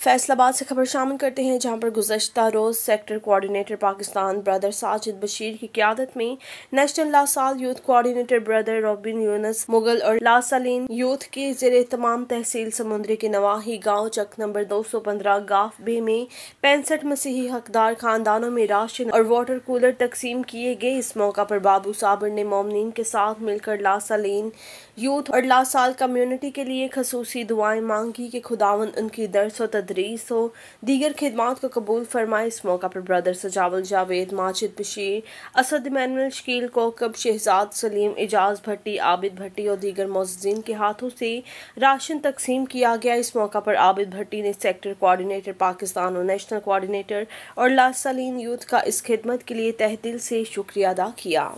फैसलाबाद से खबर शामिल करते हैं, जहाँ पर गुजशत रोज sector coordinator Pakistan brother Sajid Bashir की क्यादत में national La Salle youth coordinator brother Robin Younus, Mughal और लासालीन यूथ के जेर तमाम तहसील समुद्री के नवाही गाँव चक नंबर दो सौ पंद्रह गाफ बे में पैंसठ मसीही हकदार खानदानों में राशन और वाटर कूलर तकसीम किए गए। इस मौका पर बाबू साबर ने मोमिन के साथ मिलकर लासालीन यूथ और लासाल कम्यूनिटी के लिए खसूसी दुआएँ मांगी कि खुदावन उनकी दर्स तदरीस हो दीगर खदमात को कबूल फरमाए इस मौका पर ब्रदर सजावल जावेद माजिद बशीर असद इमानुअल शकील कोकब शहजाद सलीम एजाज भट्टी आबिद भट्टी और दीगर मोजीन के हाथों से राशन तकसीम किया गया इस मौका पर आबिद भट्टी ने सेक्टर कोऑर्डिनेटर पाकिस्तान और नेशनल कोऑर्डिनेटर और लासलीन यूथ का इस खिदमत के लिए तहदिल से शुक्रिया अदा किया